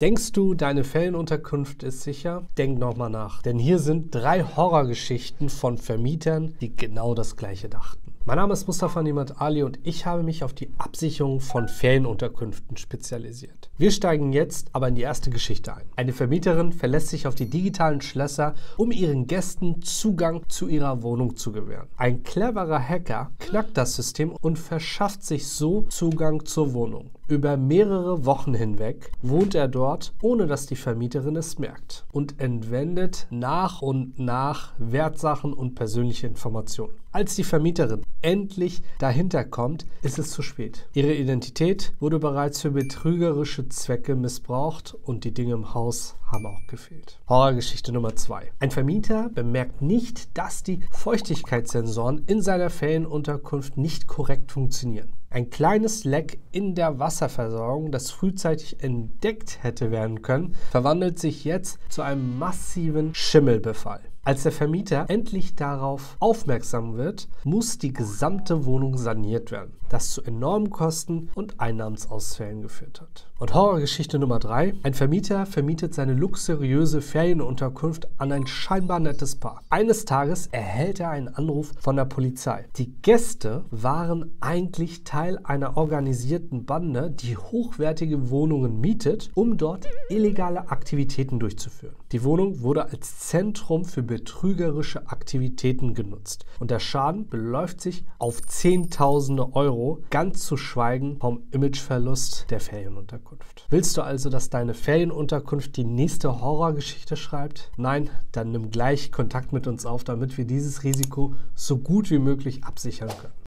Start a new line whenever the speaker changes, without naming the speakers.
Denkst du, deine Ferienunterkunft ist sicher? Denk nochmal nach. Denn hier sind drei Horrorgeschichten von Vermietern, die genau das gleiche dachten. Mein Name ist Mustafa Nimat Ali und ich habe mich auf die Absicherung von Ferienunterkünften spezialisiert. Wir steigen jetzt aber in die erste Geschichte ein. Eine Vermieterin verlässt sich auf die digitalen Schlösser, um ihren Gästen Zugang zu ihrer Wohnung zu gewähren. Ein cleverer Hacker knackt das System und verschafft sich so Zugang zur Wohnung. Über mehrere Wochen hinweg wohnt er dort, ohne dass die Vermieterin es merkt und entwendet nach und nach Wertsachen und persönliche Informationen. Als die Vermieterin endlich dahinter kommt, ist es zu spät. Ihre Identität wurde bereits für betrügerische Zwecke missbraucht und die Dinge im Haus haben auch gefehlt. Horrorgeschichte Nummer 2. Ein Vermieter bemerkt nicht, dass die Feuchtigkeitssensoren in seiner Ferienunterkunft nicht korrekt funktionieren. Ein kleines Leck in der Wasserversorgung, das frühzeitig entdeckt hätte werden können, verwandelt sich jetzt zu einem massiven Schimmelbefall. Als der Vermieter endlich darauf aufmerksam wird, muss die gesamte Wohnung saniert werden, das zu enormen Kosten und Einnahmensausfällen geführt hat. Und Horrorgeschichte Nummer 3. Ein Vermieter vermietet seine luxuriöse Ferienunterkunft an ein scheinbar nettes Paar. Eines Tages erhält er einen Anruf von der Polizei. Die Gäste waren eigentlich Teil einer organisierten Bande, die hochwertige Wohnungen mietet, um dort illegale Aktivitäten durchzuführen. Die Wohnung wurde als Zentrum für betrügerische Aktivitäten genutzt und der Schaden beläuft sich auf Zehntausende Euro, ganz zu schweigen vom Imageverlust der Ferienunterkunft. Willst du also, dass deine Ferienunterkunft die nächste Horrorgeschichte schreibt? Nein, dann nimm gleich Kontakt mit uns auf, damit wir dieses Risiko so gut wie möglich absichern können.